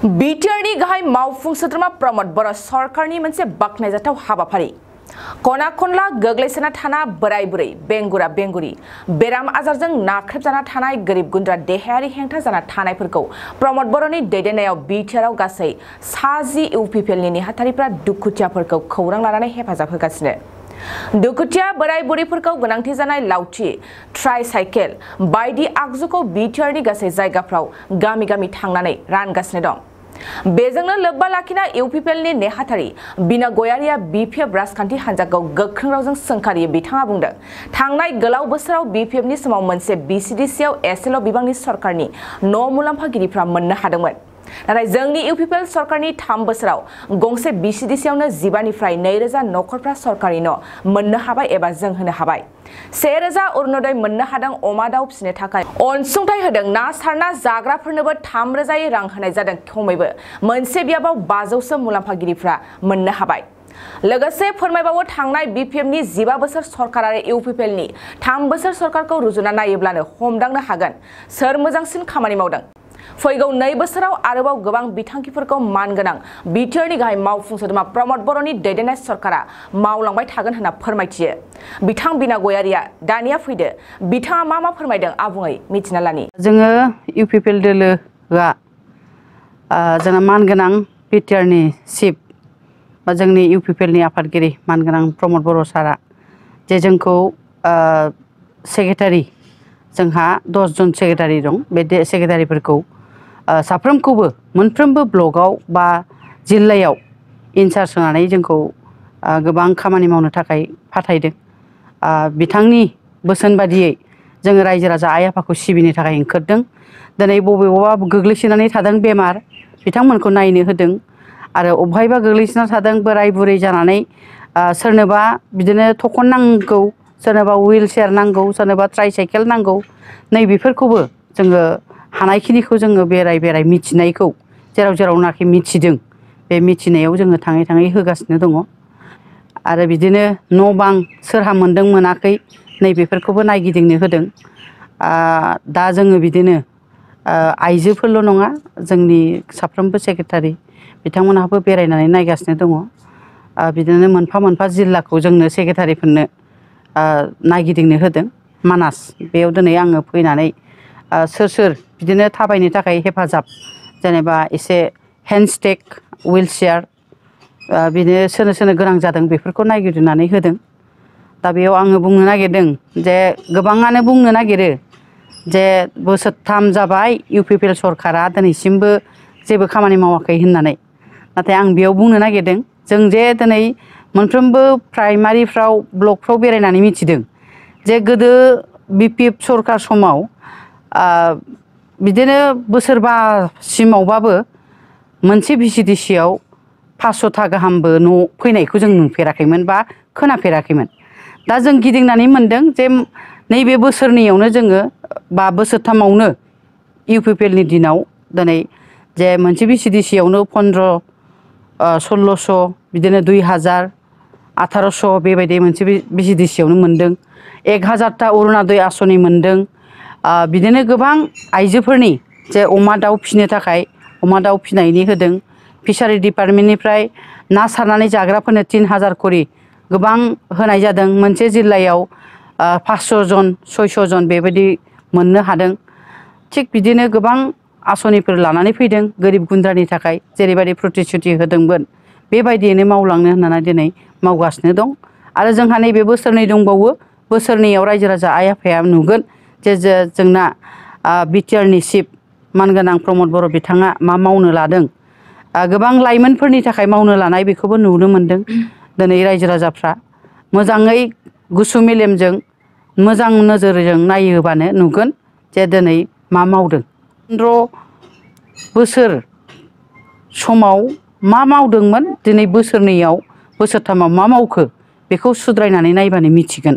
बिटिआरनि गाहाय मावफुं सोद्रोमा प्रमद बर' सरकारनि मोनसे बाख्नायजाथाव हाबाफारि। खना खनला गोग्लैसोना थाना बोराय बुरै बेंगुरा बेंगुरि। बेराम आजारजों नाख्रेबजाना थानाय गोरिब गुन्द्रा देहायारि हेंथा जाना थानायफोरखौ प्रमद बर'नि दैदेननायाव बिटिआरआव गासै सा जि इउपिपिएलनि नेहाथारिफ्रा दुखुथियाफोरखौ खौरां लानानै हेफाजाब होगासिनो। दुखुथिया बोराय बुरैफोरखौ गोनांथि जानाय लावथि ट्राइ साइकेल बायदि आगजुखौ बिटिआरनि गासै जायगाफ्राव गामि गामि थांनानै रानगासिनो दं। बेजोंनो लोब्बा लाखिना इउपिपिएलनि नेहाथारि। बिना गयारिया बिपिएफ राजखान्थि हान्जाखौ गोख्रों रावजों सोंखारियो बिथाङा बुंदों थांनाय गोलाव बोसोराव बिपिएफनि समाव मोनसे बिसिडिसिआव एसेल' बिबांनि सरकारनि न' मुलाम्फागिरिफ्रा मोननो हादोंमोन नाथाय जोंनि इउपिपिएल सरकारनि थाम बोसोराव गंसे बिसिडिसिआवनो जिबानिफ्राय नैरोजा न'खरफ्रा सरकारि न' मोननो हाबाय एबा जों होनो हाबाय सेरोजा अरुणोदय मोननो हादों अमा दाउ फिसिनो थाखाय अनसुंथाइ होदों ना सारना जाग्राफोरनोबो थाम रोजायै रां होनाय जादों खमैबो मोनसे बियाबाव बाजौसो मुलाम्फागिरिफ्रा मोननो हाबाय लोगोसे फोरमायबावो थांनाय बिपिएफनि जिबा बोसोर सरकार आरो इउपिपिएलनि थाम बोसोर सरकारखौ रुजुना नायोब्लानो हमदांनो हागोन सोर मोजांसिन खामानि मावदों फैगौ नै बोसोराव आरोबाव गोबां बिथांखिफोरखौ मानगोनां मावफुं सोद्रोमा प्रमद बर'नि दैदेननाय सरकारा मावलांबाय थागोन होनना फोरमायथियो। बिथां बिना गयारिया, दानिया फैदो। बिथाङा मा मा फोरमायदों आबुङै मिथिना लानि। जोङो इउपिपिएल दोलोआ जोंना मानगोनां बिटिआरनि चिफ बा जोंनि इउपिपिएलनि आफादगिरि मानगोनां प्रमद बर' सारा, जे जोंखौ सेक्रेटारि, जोंहा दसजन सेक्रेटारि दं। बे सेक्रेटारिफोरखौ साफ्रोमखौबो मोनफ्रोमबो ब्लकआव बा जिल्लायाव इनसार्ज होनानै जोंखौ गोबां खामानि मावनो थाखाय फाथायदों बिथांनि बोसोन बादियै जोङो रायजो राजा आइ आफाखौ सिबिनो थाखाय ओंखारदों दिनै बबेबा गोग्लैसोनानै थादों बेमार बिथांमोनखौ नायनो होदों आरो अबहायबा गोग्लैसोना थादों बोराय बुरै जानानै सोरनोबा बिदिनो थखन नांगौ सोरनोबा हुइल चेयार नांगौ सोरनोबा ट्राइसाइकेल नांगौ नैबेफोरखौबो जोङो हानायखिनिखौ जोङो बेराय बेराय मिथिनायखौ जेराव जेरावनाखि मिथिदों बे मिथिनायाव जोङो थाङै थाङै होगासिनो दङ आरो बिदिनो न' बां सोरहा मोन्दों मोनाखै नैबेफोरखौबो नायगिदिंनो होदों दा जोङो बिदिनो आइजोफोरल' नङा जोंनि साफ्रोमबो सेक्रेटारि बिथांमोनहाबो बेरायनानै नायगासिनो दङ बिदिनो मोनफा मोनफा जिल्लाखौ जोंनो सेक्रेटारिफोरनो नायगिदिंनो होदों मानास बेयाव दिनै आङो फैनानै सोर सोर बिदिनो थाबायनो थाखाय हेफाजाब जेनेबा एसे हेन्डस्टेक हुइल चेयार बिदिनो सोरनो सोरनो गोनां जादों बेफोरखौ नायगिदिंनानै होदों दा बेयाव आङो बुंनो नागिरदों जे गोबाङानो बुंनो नागिरो जे बोसोरथाम जाबाय इउपिपिएल सरकारा दिनैसिमबो जेबो खामानि मावाखै होननानै नाथाय आं बेयाव बुंनो नागिरदों जों जे दिनै मोनफ्रोमबो प्राइमारिफ्राव ब्लकफ्राव बेरायनानै मिथिदों जे गोदो बिपिएफ सरकार समाव बिदिनो बोसोरबासिमावबाबो मोनसे भिसिडिसियाव पास्स'था गाहामबो न' फैनायखौ जों नुफेराखैमोन बा खोनाफेराखैमोन दा जों गिदिंनानै मोनदों जे नैबे बोसोरनैयावनो जोङो बा बोसोरथामावनो इउपिपिएलनि दिनाव दिनै जे मोनसे भिसिडिसियावनो फन्द्र सल्ल'स' बिदिनो दुइ हाजार आथार'स' बेबायदि मोनसे भिसिडिसियावनो मोनदों एक हाजारथा अरुणादय आसनि मोनदों बिदिनो गोबां आइजोफोरनि जे अमा दाउ फिसिनो थाखाय अमा दाउ फिसिनायनि होदों। फिसारि डिपार्टमेन्टनिफ्राय ना सारनानै जाग्राफोरनो तिन हाजार खरि गोबां होनाय जादों। मोनसे जिल्लायाव पास्स' जन, सयस' जन बेबायदि मोननो हादों। थिग बिदिनो गोबां आसनिफोर लानानै फैदों गोरिब गुन्द्रानि थाखाय, जेरैबायदि प्रतिश्रुति होदोंमोन। बेबायदियैनो मावलांनो होननानै दिनै मावगासिनो दं। आरो जोंहा नैबे बोसोरनै दंबावो। बोसोरनैयाव रायजो राजा आइ आफाया नुगोन जे जोंना बिटिआरनि चिफ मानगोनां प्रमद बर' बिथाङा मा मावनो लादों गोबां लाइमोनफोरनि थाखाय मावनो लानाय बेखौबो नुनो मोन्दों दिनै रायजो राजाफ्रा मोजाङै गुसु मेलेमजों मोजां नोजोरजों नायोबानो नुगोन जे दिनै मा मावदों पन्द्र बोसोर समाव मा मावदोंमोन दिनै बोसोरनैयाव बोसोरथामाव मा मावखो बेखौ सुद्रायनानै नायबानो मिथिगोन